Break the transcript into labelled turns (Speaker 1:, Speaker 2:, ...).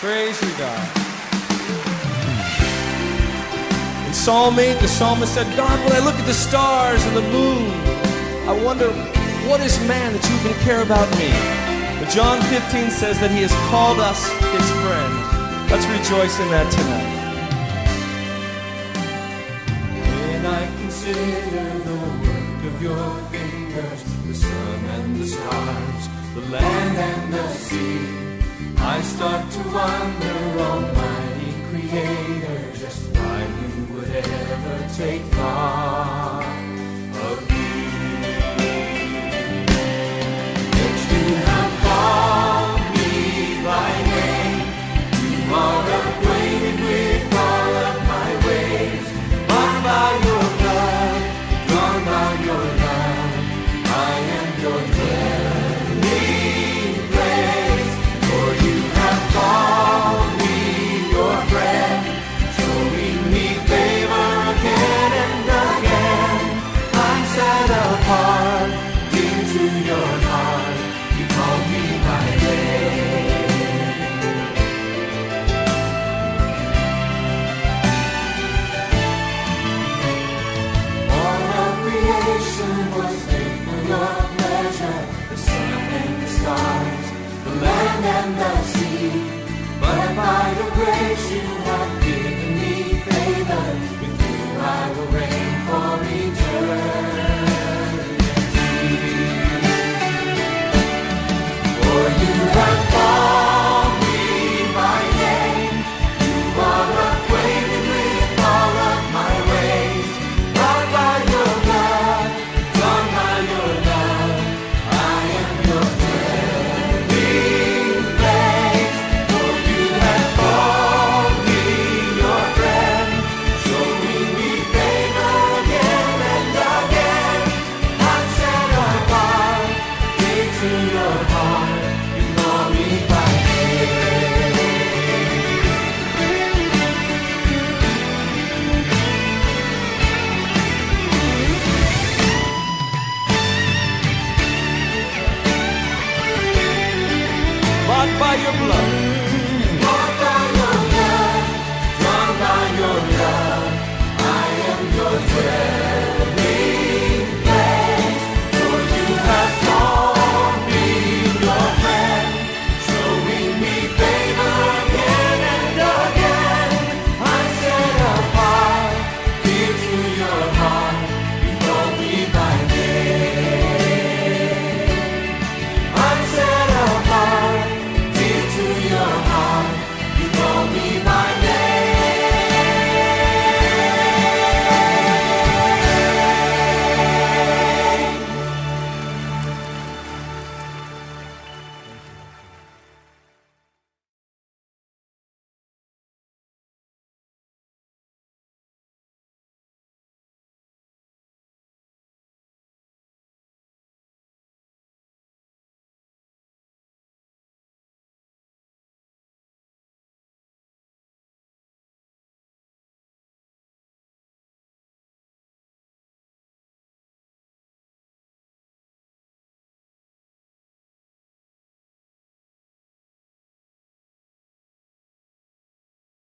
Speaker 1: Praise God. In Psalm 8, the psalmist said, God, when I look at the stars and the moon, I wonder, what is man that you can care about me? But John 15 says that he has called us his friend. Let's rejoice in that tonight.
Speaker 2: When I consider the work of your fingers, the sun and the stars, the land and the sea, I start to wonder, Almighty Creator, just why you land
Speaker 1: by your blood.